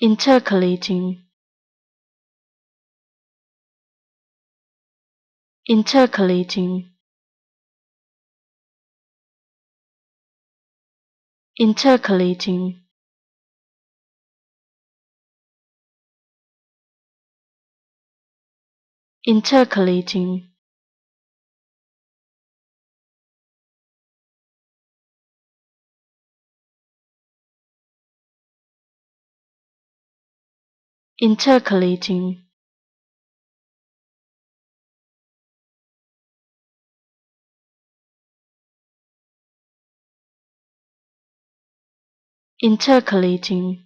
intercalating intercalating intercalating intercalating intercalating. Intercalating